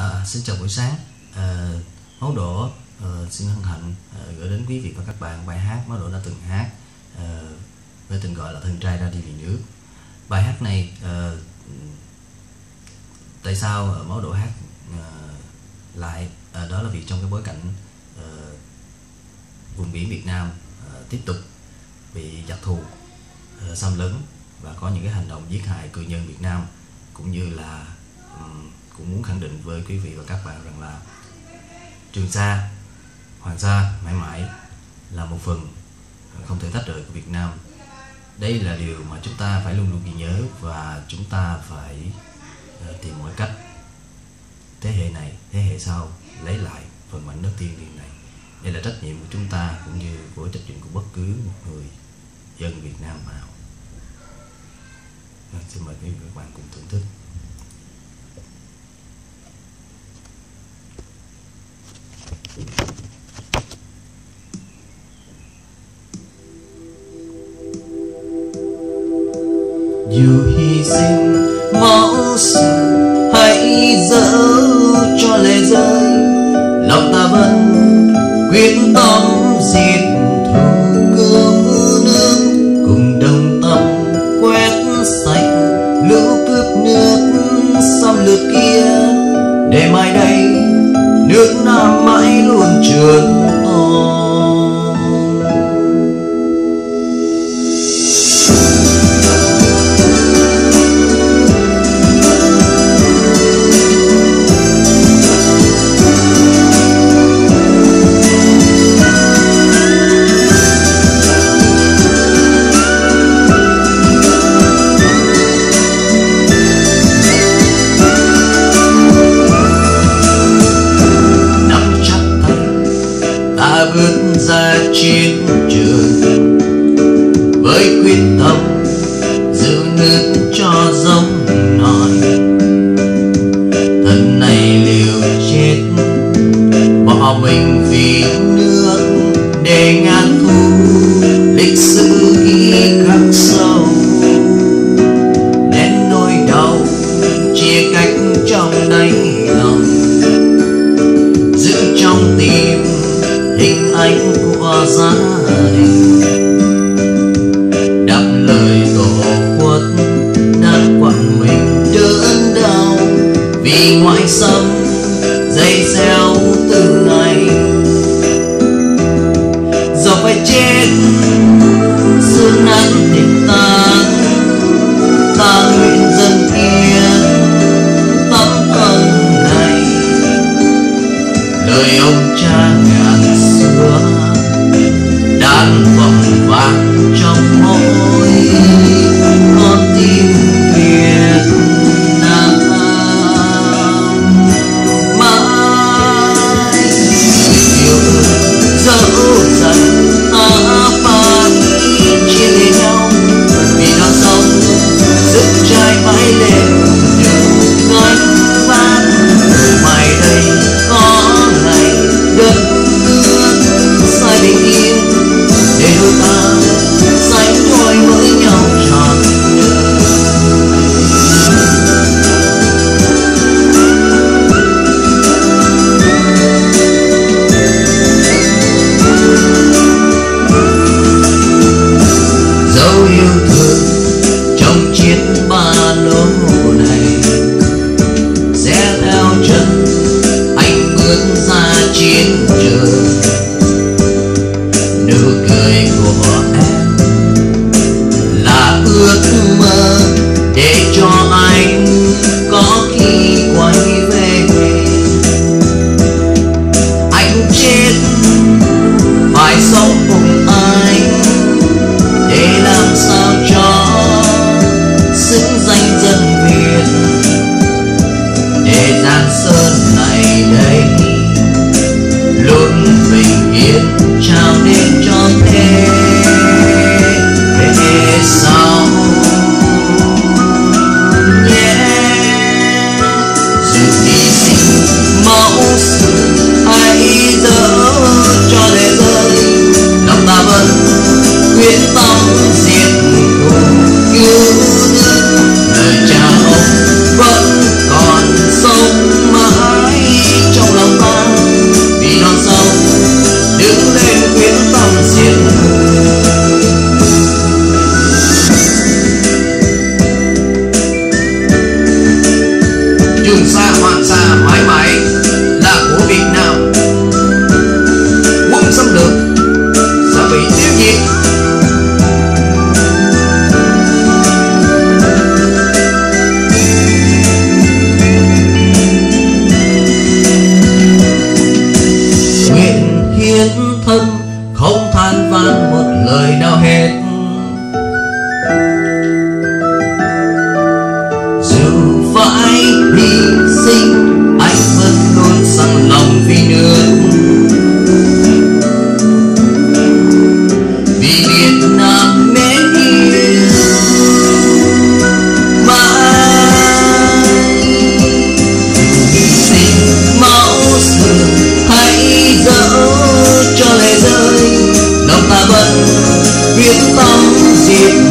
À, xin chào buổi sáng. À, Máu Đổ à, ờ, xin hân hạnh à, gửi đến quý vị và các bạn bài hát Máu Đổ đã từng hát à, với tên gọi là Thân trai ra đi vì nước. Bài hát này à, tại sao Máu Đổ hát à, lại à, đó là vì trong cái bối cảnh à, vùng biển Việt Nam à, tiếp tục bị giặc thù à, xâm lấn và có những cái hành động giết hại cư dân Việt Nam cũng như là um, cũng muốn khẳng định với quý vị và các bạn rằng là Trường Sa, Hoàng Sa mãi mãi là một phần không thể tách rời của Việt Nam. Đây là điều mà chúng ta phải luôn luôn ghi nhớ và chúng ta phải ờ, tìm mọi cách thế hệ này, thế hệ sau lấy lại phần mảnh đất thiêng liêng này. Đây là trách nhiệm của chúng ta cũng như của trách nhiệm của bất cứ một người dân Việt Nam nào. Dạ, xin mời quý vị và các bạn cùng thưởng thức. Dù hy sinh máu sự hãy dỡ cho lệ rơi lòng ta vẫn quyết tâm diệt thù cứu nước, cùng đồng tâm quét sạch lũ cướp nước xâm lược kia. Để mai đây, nước nam mãi luôn trường tồn bước ra chiến trường. Với quyết tâm giữ nước cho giống nòi. Thân này liều chết, bỏ mình vì nước để ngăn gia đình đáp lời tổ quốc đang quặn mình đớn đau. Vì ngoại xâm, dây xéo từng ngày giờ phải chết xương nắng tình ta ta nguyện dân kia tấm thân này. Lời ông cha ngàn xưa đang vòng vang trong mỗi con tim shall be. vang một lời nào hết. quyết tâm diệt